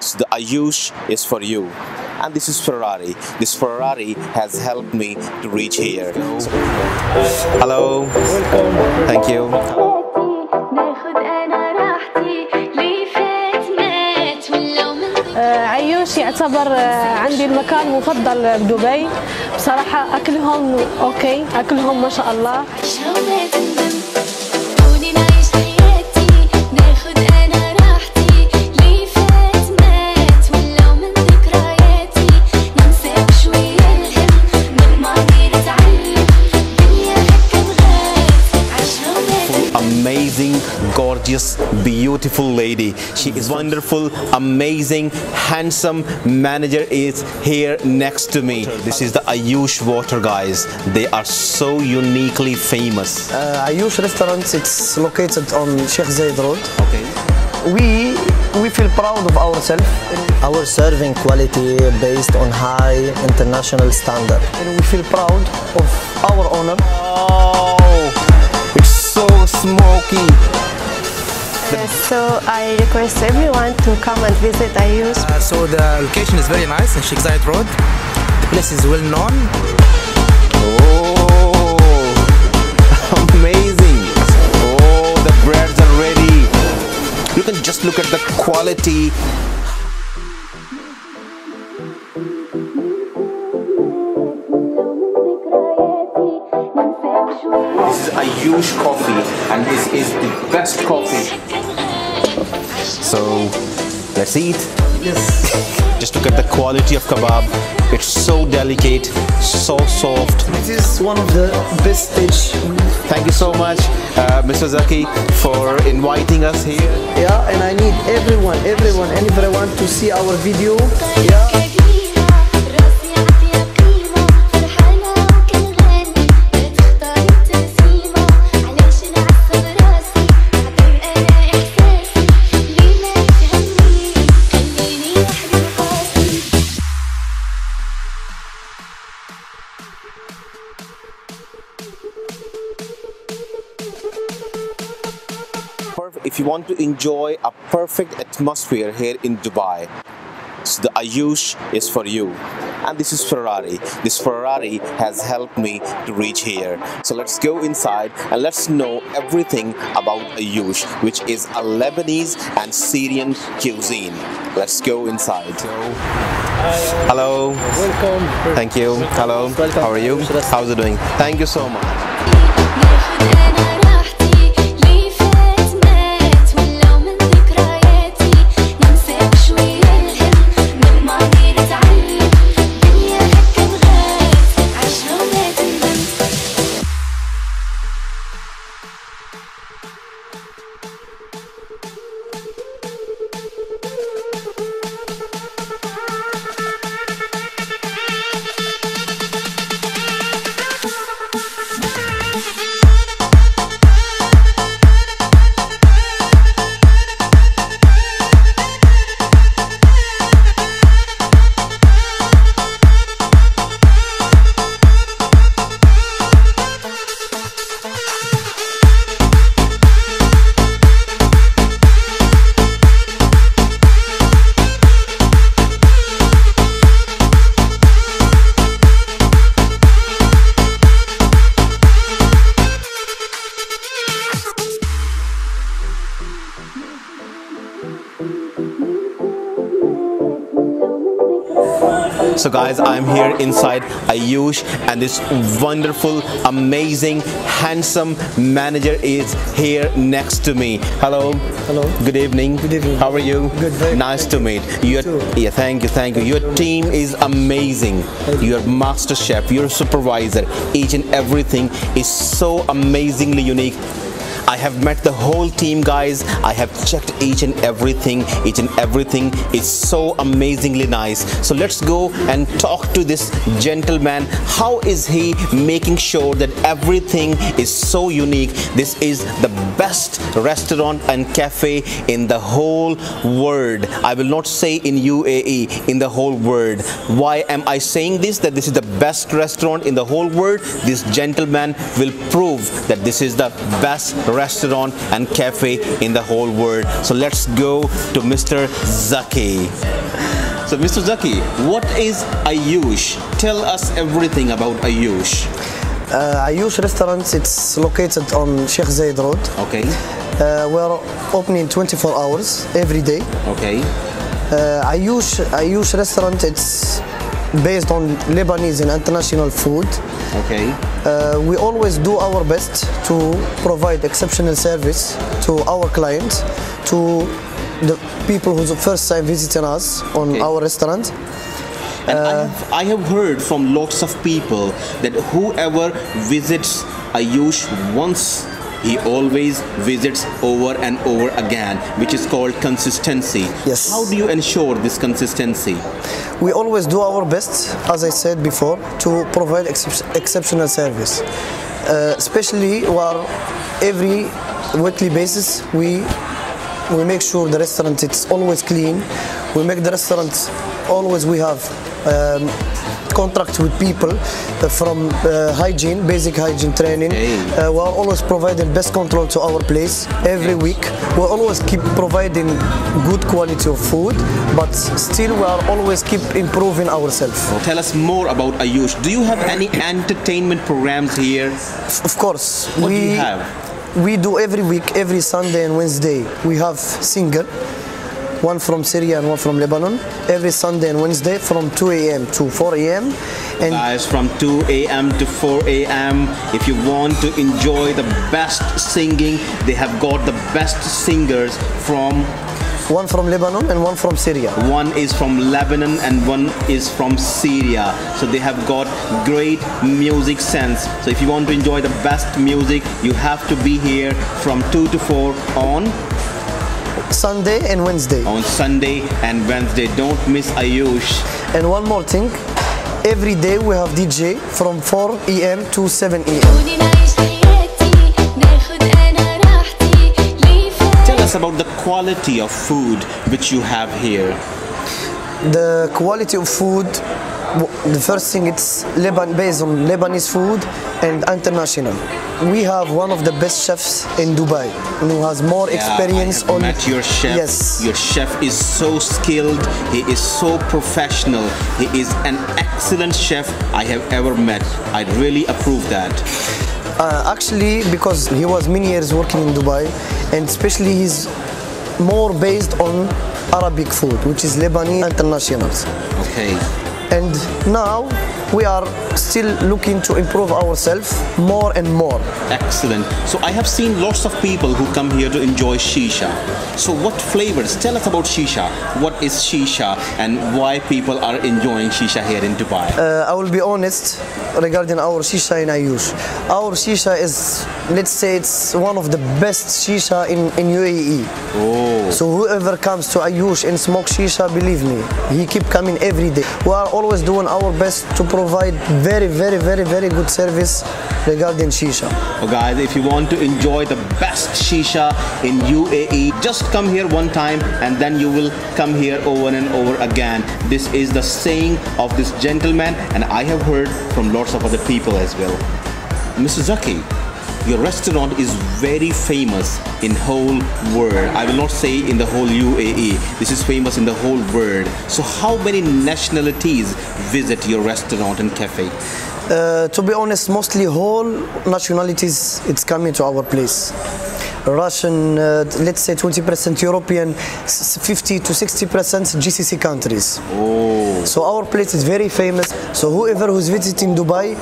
So the Ayush is for you. And this is Ferrari. This Ferrari has helped me to reach here. So- hello. Thank you. آه، عيوش يعتبر آه، عندي المكان المفضل بدبي بصراحة أكلهم أوكي أكلهم ما شاء الله gorgeous, beautiful lady. She is wonderful, amazing, handsome manager is here next to me. This is the Ayoush Water guys. They are so uniquely famous. Uh, Ayoush Restaurant, it's located on Sheikh Zayed Road. Okay. We we feel proud of ourselves. Our serving quality based on high international standard. and We feel proud of our owner. Oh, it's so smoky. So I request everyone to come and visit Ayoush. Uh, so the location is very nice in Sheikh Zayed Road. The place is well known. Oh, amazing. Oh, the breads are ready. You can just look at the quality. This is Ayoush coffee, and this is the best coffee. Let's eat. Yes. Just look at the quality of kebab. It's so delicate, so soft. It is one of the best stage. Thank you so much, uh, Mr. Zaki, for inviting us here. Yeah, and I need everyone, everyone, everyone to see our video. Yeah. Want to enjoy a perfect atmosphere here in Dubai, so the Ayoush is for you. And this is Ferrari. This Ferrari has helped me to reach here. So let's go inside and let's know everything about Ayoush, which is a Lebanese and Syrian cuisine. Let's go inside. Hello. Welcome. Thank you. Hello. Welcome. How are you? How's it doing? Thank you so much. So guys, I'm here inside Ayoush and this wonderful, amazing, handsome manager is here next to me. Hello. Hello. Good evening. Good evening. How are you? Good, very Nice to meet. Too. yeah, thank you, thank you. Your team is amazing. Your master chef, your supervisor, each and everything is so amazingly unique. Have met the whole team, guys. I have checked each and everything. Each and everything is so amazingly nice. So let's go and talk to this gentleman. How is he making sure that everything is so unique? This is the best restaurant and cafe in the whole world. I will not say in UAE, in the whole world. Why am I saying this? That this is the best restaurant in the whole world. This gentleman will prove that this is the best restaurant and cafe in the whole world. So let's go to Mr. Zaki. So Mr. Zaki, what is Ayoush? Tell us everything about Ayoush. Uh, Ayoush Restaurant, it's located on Sheikh Zayed Road. Okay, Uh, we're opening 24 hours every day. okay, Uh, Ayoush, Ayoush Restaurant, it's based on Lebanese and international food. okay. Uh, we always do our best to provide exceptional service to our clients, to the people who's first time visiting us on Okay. our restaurant. And I, have, I have heard from lots of people that whoever visits Ayoush once, he always visits over and over again, which is called consistency. Yes. How do you ensure this consistency? We always do our best, as I said before, to provide excep- exceptional service. Uh, especially where every weekly basis we we make sure the restaurant it's always clean. We make the restaurant always we have um, contract with people uh, from uh, hygiene, basic hygiene training. Uh, we are always providing best control to our place every week. We always keep providing good quality of food, but still we are always keep improving ourselves. Tell us more about Ayoush. Do you have any entertainment programs here? Of course, What we do you have? we do every week, every Sunday and Wednesday. We have singer, one from Syria and one from Lebanon. Every Sunday and Wednesday from 2 a.m. to 4 a.m. And Guys, from 2 a.m. to 4 a.m. If you want to enjoy the best singing, they have got the best singers from one from Lebanon and one from Syria. One is from Lebanon and one is from Syria. So they have got great music sense. So if you want to enjoy the best music, you have to be here from 2 to 4 on Sunday and Wednesday. On Sunday and Wednesday, don't miss Ayoush. And one more thing, every day we have DJ from 4 a.m. to 7 a.m. Tell us about the quality of food which you have here. The quality of food the first thing it's Leban based on Lebanese food and international. We have one of the best chefs in Dubai who has more experience yeah, I have on. met your chef. Yes. Your chef is so skilled. He is so professional. He is an excellent chef I have ever met. I really approve that. Uh, actually, because he was many years working in Dubai, and especially he's more based on Arabic food, which is Lebanese internationals. Okay. And now we are still looking to improve ourselves more and more. Excellent. So I have seen lots of people who come here to enjoy shisha. So what flavors? Tell us about shisha. What is shisha and why people are enjoying shisha here in Dubai? Uh, I will be honest regarding our shisha in Ayoush. Our shisha is, let's say, it's one of the best shisha in, in UAE. oh. So whoever comes to Ayoush and smoke shisha, believe me, he keep coming every day. We are always doing our best to provide very, very, very, very good service regarding shisha. Oh, guys, if you want to enjoy the best shisha in UAE, just come here one time and then you will come here over and over again. This is the saying of this gentleman, and I have heard from lots of other people as well. Mr. Zaki, your restaurant is very famous in whole world. I will not say in the whole UAE. This is famous in the whole world. So how many nationalities visit your restaurant and cafe? Uh, to be honest, mostly whole nationalities it's coming to our place. Russian, uh, let's say 20% European, 50 to 60% GCC countries. Oh. So our place is very famous. So whoever who's visiting Dubai,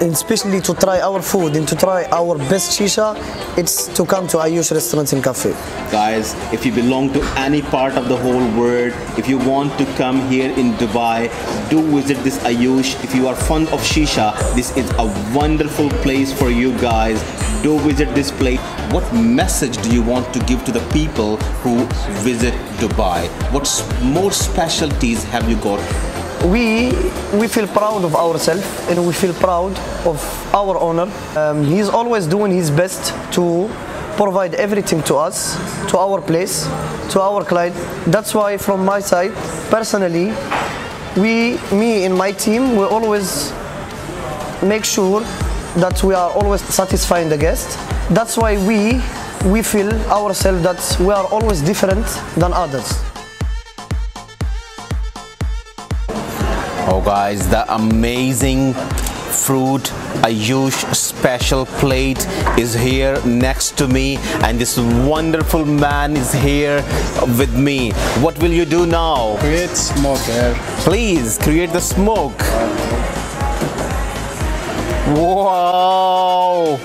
especially to try our food and to try our best shisha, it's to come to Ayoush Restaurants and Cafe. Guys, if you belong to any part of the whole world, if you want to come here in Dubai, do visit this Ayoush. If you are fond of shisha, this is a wonderful place for you guys. Do visit this place. What message do you want to give to the people who visit Dubai? What more specialties have you got? We we feel proud of ourselves and we feel proud of our owner. Um, he's always doing his best to provide everything to us, to our place, to our client. That's why, from my side, personally, we, me and my team, we always make sure that we are always satisfying the guest That's why we we feel ourselves that we are always different than others. Oh guys, the amazing fruit Ayoush special plate is here next to me and this wonderful man is here with me. What will you do now? Create smoke here. Please create the smoke. Wow!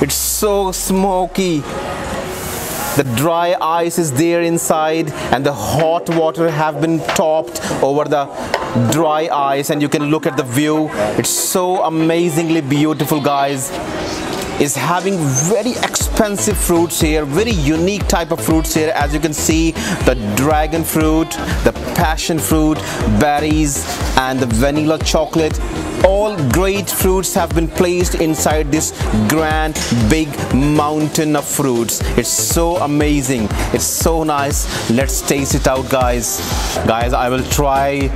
It's so smoky. The dry ice is there inside and the hot water have been topped over the dry ice and you can look at the view. It's so amazingly beautiful guys is having very expensive fruits here very unique type of fruits here. As you can see the dragon fruit the passion fruit berries and the vanilla chocolate. All great fruits have been placed inside this grand big mountain of fruits. It's so amazing. It's so nice. Let's taste it out guys. Guys i will try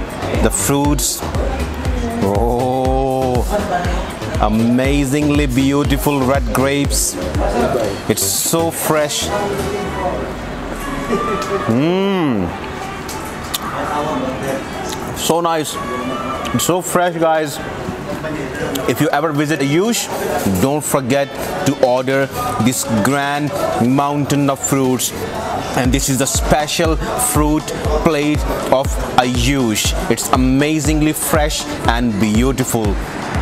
the fruits. Oh amazingly beautiful red grapes it's so fresh mmm so nice it's so fresh guys if you ever visit Ayoush, don't forget to order this grand mountain of fruits. And this is the special fruit plate of Ayoush. It's amazingly fresh and beautiful.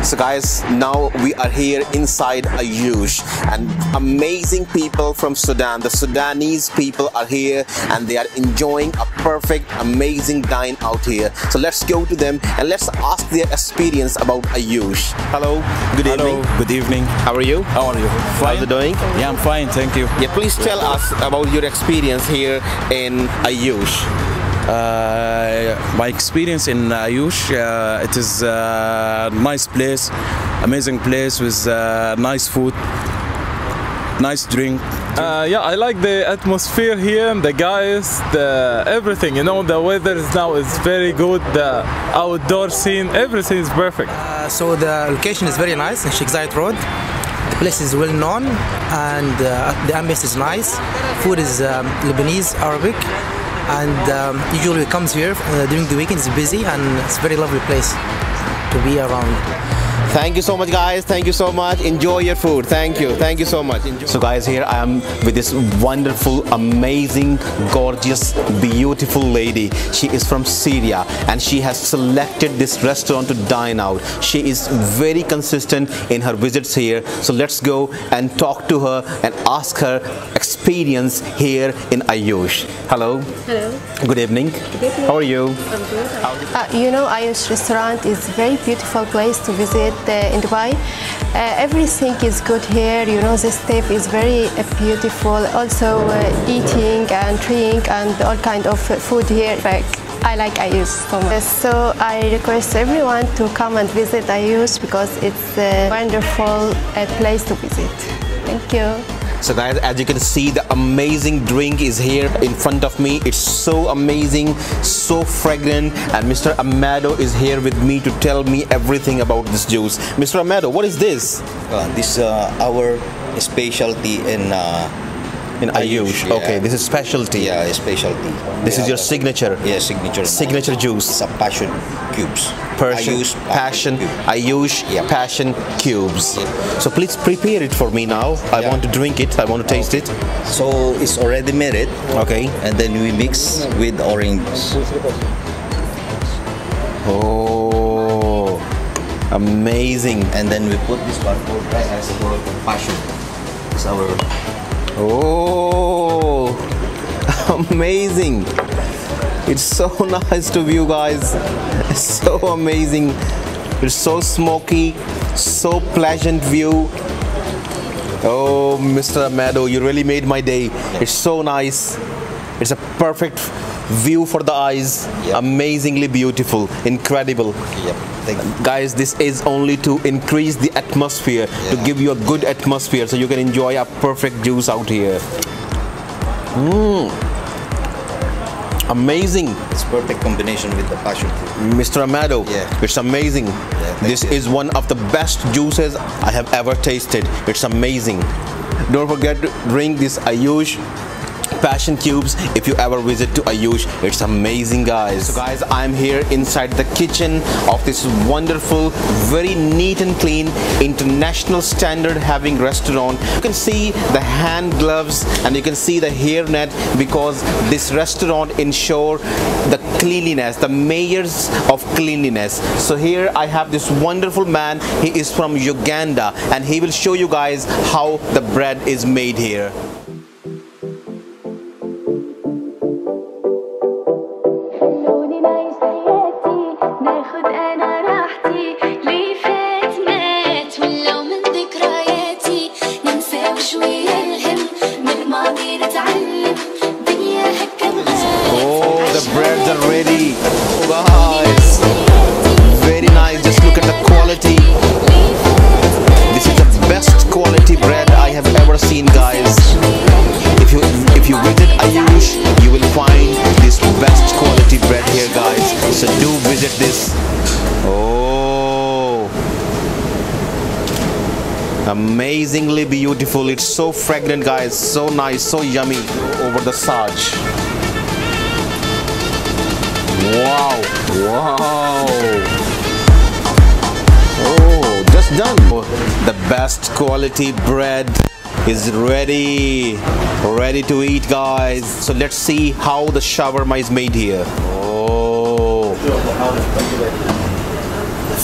So guys, now we are here inside Ayoush and amazing people from Sudan. The Sudanese people are here and they are enjoying a perfect, amazing dine out here. So let's go to them and let's ask their experience about Ayoush. Hello, good Hello, evening. good evening. How are you? How are you? How's it doing? Yeah, I'm fine, thank you. Yeah, please tell us about your experience here in Ayoush. Uh, my experience in Ayoush, uh, it is a nice place, amazing place with uh, nice food, nice drink. Uh, yeah, I like the atmosphere here, the guys, the everything. You know, the weather is now is very good. The outdoor scene, everything is perfect. Uh, so the location is very nice in Sheikh Zayed Road. The place is well known and uh, the ambience is nice. Food is um, Lebanese, Arabic, and um, usually comes here uh, during the weekend. It's busy and it's a very lovely place to be around. Thank you so much, guys. Thank you so much. Enjoy your food. Thank you. Thank you so much. Enjoy. So, guys, here I am with this wonderful, amazing, gorgeous, beautiful lady. She is from Syria and she has selected this restaurant to dine out. She is very consistent in her visits here. So, let's go and talk to her and ask her experience here in Ayoush. Hello. Hello. Good evening. Good evening. How are you? I'm Uh, you know, Ayoush restaurant is very beautiful place to visit uh, in Dubai. Uh, everything is good here. You know, the staff is very uh, beautiful. Also, uh, eating and drink and all kind of food here. Like, I like Ayoush so much. So I request everyone to come and visit Ayoush because it's a wonderful uh, place to visit. Thank you. So guys, as you can see, the amazing drink is here in front of me. It's so amazing, so fragrant. And Mr. Amado is here with me to tell me everything about this juice. Mr. Amado, what is this? Uh, this uh, our specialty in uh, In Ayoush. yeah. Okay, this is specialty. yeah specialty. This We is your signature. Yeah, signature. Signature juice. It's a passion cubes. Passion, Ayoush passion, cube. Ayoush, Yeah. passion cubes. Yeah. So please prepare it for me now. I Yeah. want to drink it. I want to taste it. So it's already made it, Okay. and then we mix with orange. Oh, amazing. and then we put this one for passion. It's our Oh, amazing. It's so nice to view, guys. It's so amazing. It's so smoky, so pleasant view. Oh, Mr. Amado, you really made my day. It's so nice. It's a perfect view for the eyes. Yep. Amazingly beautiful, incredible. yep. Guys, this is only to increase the atmosphere, to give you a good atmosphere so you can enjoy a perfect juice out here. Mmm. Amazing. It's perfect combination with the passion fruit. Mr. Amado, Yeah. it's amazing. thank this you. is one of the best juices I have ever tasted. It's amazing. don't forget to drink this Ayoush passion cubes if you ever visit to Ayoush it's amazing guys. So guys I'm here inside the kitchen of this wonderful very neat and clean international standard having restaurant. You can see the hand gloves and you can see the hairnet because this restaurant ensure the cleanliness the mayors of cleanliness. So here I have this wonderful man. He is from Uganda and he will show you guys how the bread is made here beautiful. It's so fragrant, guys. So nice, so yummy. Over the Saj. Wow, wow. Oh, just done. The best quality bread is ready. Ready to eat, guys. So let's see how the shawarma is made here. Oh.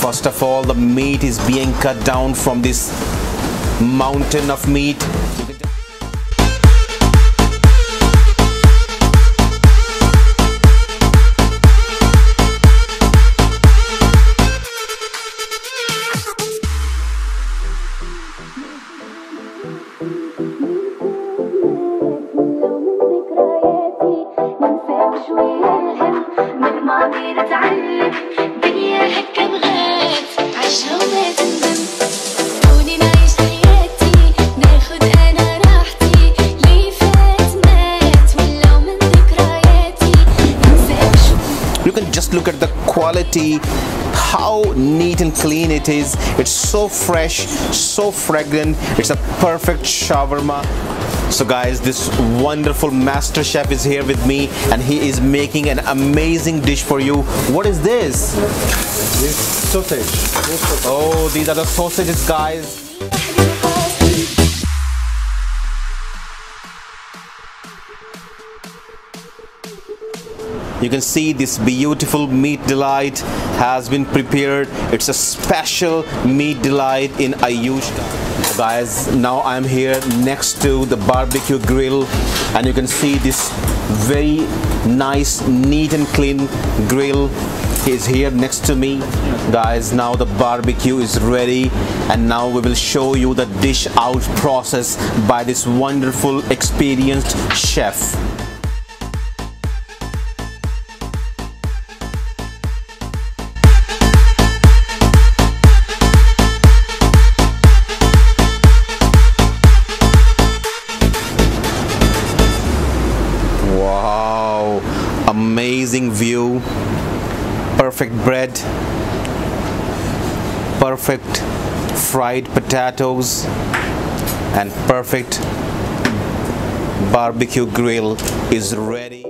First of all, the meat is being cut down from this mountain of meat. Just look at the quality how neat and clean it is. It's so fresh so fragrant. It's a perfect shawarma. So guys this wonderful master chef is here with me and he is making an amazing dish for you. What is this? this Sausage. oh these are the sausages guys You can see this beautiful meat delight has been prepared. It's a special meat delight in Ayoush. Guys, now I'm here next to the barbecue grill and you can see this very nice, neat and clean grill is here next to me. Guys, now the barbecue is ready and now we will show you the dish out process by this wonderful experienced chef. Perfect bread, perfect fried potatoes, and perfect barbecue grill is ready.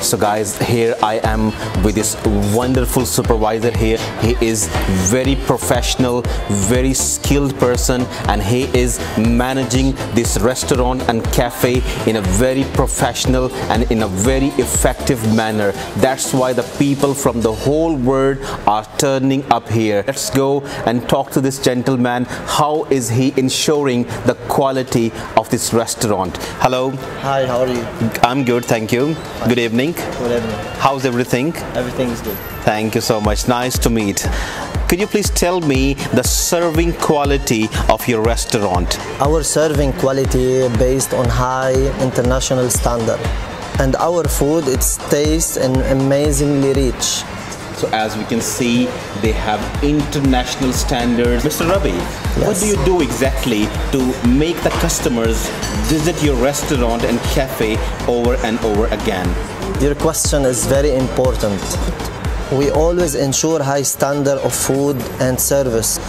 So guys, here I am with this wonderful supervisor here. He is very professional, very skilled person and he is managing this restaurant and cafe in a very professional and in a very effective manner. That's why the people from the whole world are turning up here. Let's go and talk to this gentleman. How is he ensuring the quality of this restaurant? Hello, Hi, how are you? I'm good, thank you. Good evening. Good evening. How's everything? Everything is good. Thank you so much. Nice to meet. Could you please tell me the serving quality of your restaurant? Our serving quality based on high international standard. And our food, it tastes and amazingly rich. So as we can see, they have international standards. Mr. Rabi, what do you do exactly to make the customers visit your restaurant and cafe over and over again? Your question is very important. We always ensure high standard of food and service.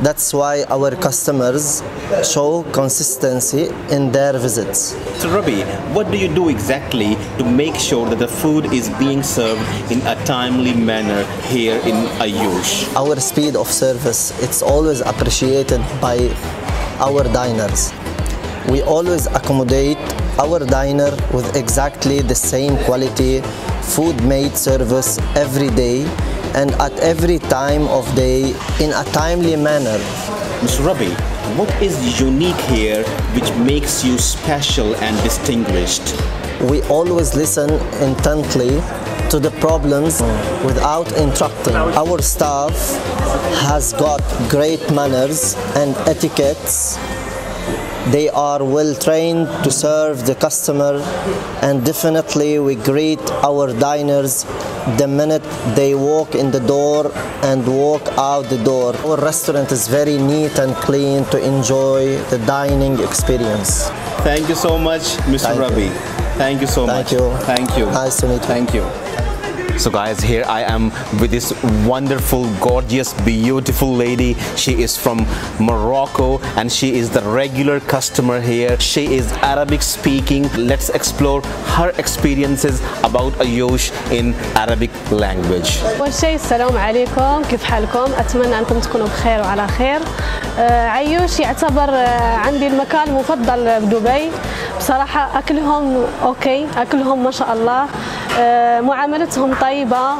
That's why our customers show consistency in their visits. So Rabi, what do you do exactly to make sure that the food is being served in a timely manner here in Ayoush? Our speed of service it's always appreciated by our diners. We always accommodate our diner with exactly the same quality food made service every day and at every time of day in a timely manner. Mr. Rabi, what is unique here which makes you special and distinguished? We always listen intently to the problems without interrupting. Our staff has got great manners and etiquettes. They are well trained to serve the customer and definitely we greet our diners the minute they walk in the door and walk out the door. Our restaurant is very neat and clean to enjoy the dining experience. Thank you so much, Mr. Thank you. Thank you so Thank much. You. Thank you. Nice to meet you. Thank you. So guys, here I am with this wonderful, gorgeous, beautiful lady. She is from Morocco and she is the regular customer here. She is Arabic speaking. Let's explore her experiences about Ayoush in Arabic language. أول شيء السلام عليكم كيف حالكم؟ أتمنى أنكم تكونوا بخير وعلى خير. عيوش يعتبر عندي المكان المفضل بدبي. بصراحة أكلهم أوكي أكلهم ما شاء الله. آه، معاملتهم طيبة.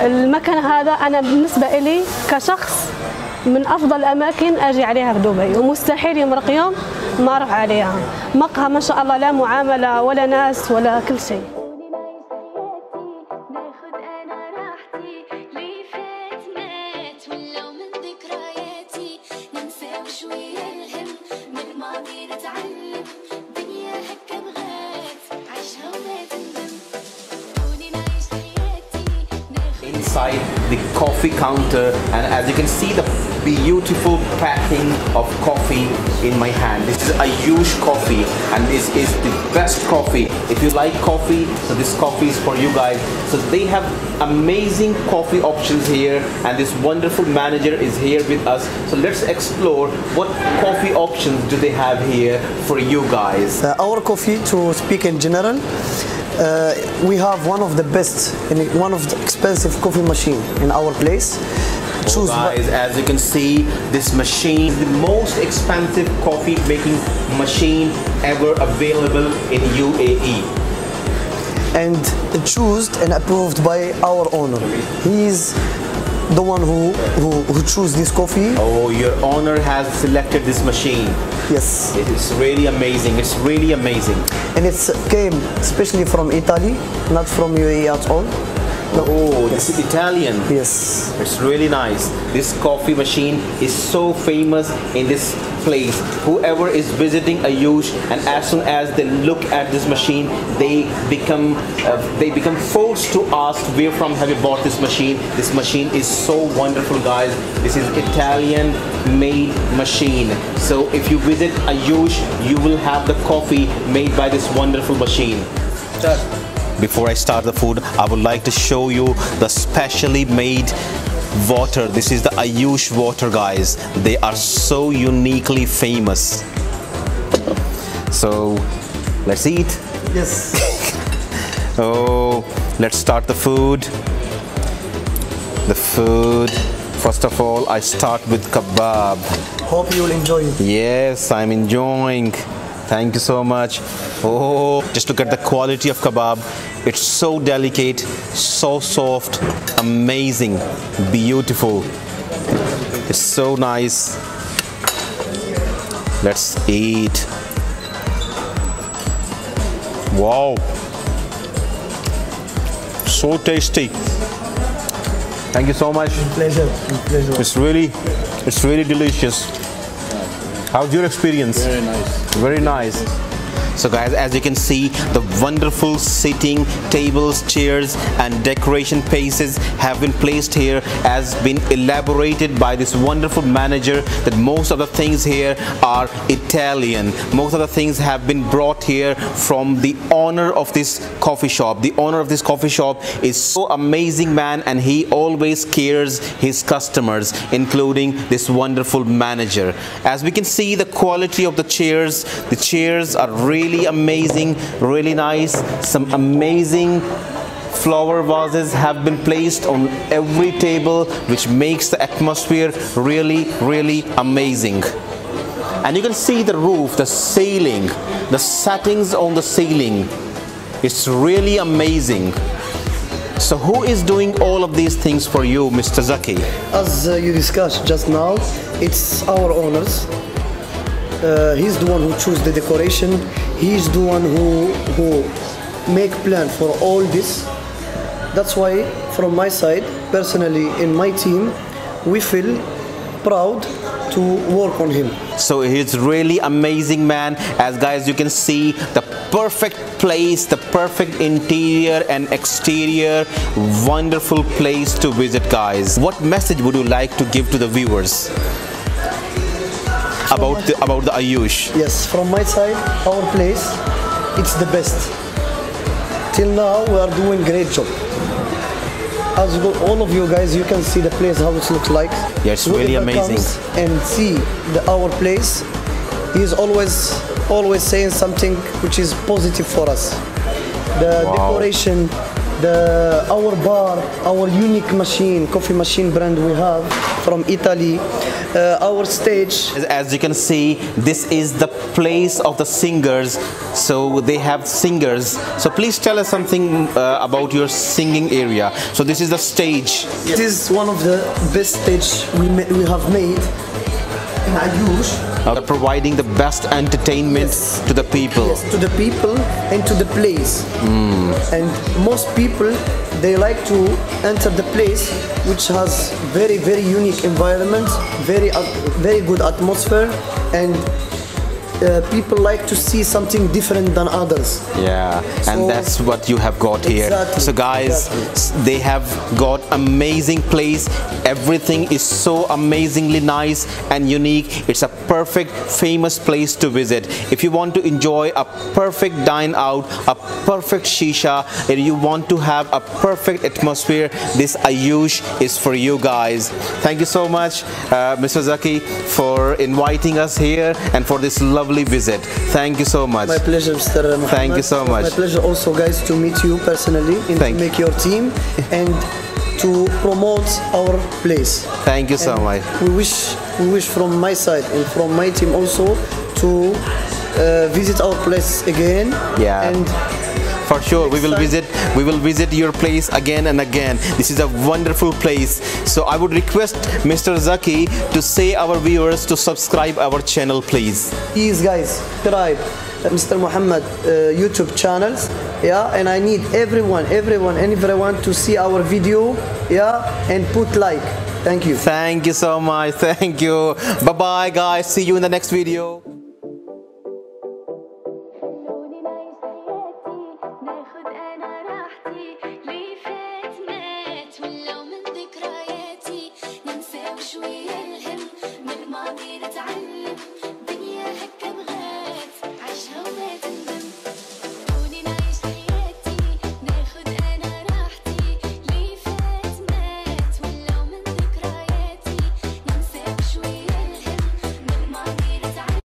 المكان هذا أنا بالنسبة إلي كشخص من أفضل الأماكن أجي عليها في دبي ومستحيل يمرق يوم ما أروح عليها. مقهى ما شاء الله لا معاملة ولا ناس ولا كل شيء. Counter and as you can see the beautiful packing of coffee in my hand. This is a huge coffee and this is the best coffee. If you like coffee so this coffee is for you guys. So they have amazing coffee options here and this wonderful manager is here with us. So let's explore what coffee options do they have here for you guys. Uh, our coffee, to speak in general, uh, we have one of the best and one of the expensive coffee machine in our place. Choose guys, as you can see, this machine is the most expensive coffee making machine ever available in UAE. and chosen and approved by our owner. He is the one who who, who choose this coffee. Oh, your owner has selected this machine. Yes, It is really amazing. It's really amazing. and it's came especially from Italy, not from UAE at all. No. Oh, this is Italian. Yes. It's really nice. This coffee machine is so famous in this place. Whoever is visiting Ayoush and as soon as they look at this machine, they become uh, they become forced to ask where from have you bought this machine. This machine is so wonderful, guys. This is Italian made machine. So if you visit Ayoush, you will have the coffee made by this wonderful machine. Before I start the food, I would like to show you the specially made water. This is the Ayoush water, guys. They are so uniquely famous. So, let's eat. Yes. Oh, let's start the food. The food. First of all, I start with kebab. Hope you will enjoy it. Yes, I'm enjoying. Thank you so much. Oh, just look at the quality of kebab. It's so delicate, so soft, amazing, beautiful. It's so nice. Let's eat. Wow. So tasty. Thank you so much. Pleasure. Pleasure. It's really, it's really delicious. How's your experience? Very nice. Very nice. So guys, as you can see, the wonderful sitting tables, chairs and decoration pieces have been placed here as been elaborated by this wonderful manager that most of the things here are Italian. Most of the things have been brought here from the owner of this coffee shop. The owner of this coffee shop is so amazing man and he always cares his customers including this wonderful manager. As we can see the quality of the chairs, the chairs are really amazing, really nice, some amazing flower vases have been placed on every table which makes the atmosphere really really amazing. And you can see the roof the ceiling the settings on the ceiling. It's really amazing. So who is doing all of these things for you mr zaki? As uh, you discussed just now, it's our owners. Uh, he's the one who chose the decoration. He's the one who who make plan for all this. That's why, from my side, personally, in my team, we feel proud to work on him. So he's really amazing man. As guys you can see the perfect place, the perfect interior and exterior, wonderful place to visit guys. What message would you like to give to the viewers about the, about the Ayoush? Yes, from my side, our place, it's the best. Till now, we are doing great job. As all of you guys, you can see the place how it looks like. Yeah, it's really Whoever amazing. And see the our place. He is always always saying something which is positive for us. The Wow. decoration, the our bar, our unique machine, coffee machine brand we have from Italy. Uh, our stage As, you can see, this is the place of the singers. So they have singers. So please tell us something uh, about your singing area. So this is the stage. It is one of the best stage we, we have made Ayoush. Uh, providing the best entertainment Yes. to the people. Yes, to the people and to the place. Hmm. And most people they like to enter the place which has very very unique environment, very very good atmosphere, and uh, people like to see something different than others. Yeah, and that's what you have got here. Exactly, So guys, exactly. they have got amazing place. Everything is so amazingly nice and unique. It's a perfect famous place to visit. If you want to enjoy a perfect dine out, a perfect shisha, and you want to have a perfect atmosphere, this Ayoush is for you guys. Thank you so much, uh, Mr. Zaki, for inviting us here and for this lovely visit. Thank you so much. My pleasure, Mr. Muhammad. Thank you so much. My pleasure also, guys, to meet you personally and Thank- to make your team and to promote our place. Thank you so And much. We wish, we wish from my side and from my team also to uh, visit our place again. Yeah. And For sure, we will visit. We will visit your place again and again. This is a wonderful place. So I would request Mr. Zaki to say our viewers to subscribe our channel, please. please, guys, subscribe Mr. Muhammad uh, YouTube channels. Yeah, and I need everyone, everyone, everyone to see our video. Yeah, and put like. Thank you. Thank you so much. Thank you. Bye bye, guys. See you in the next video.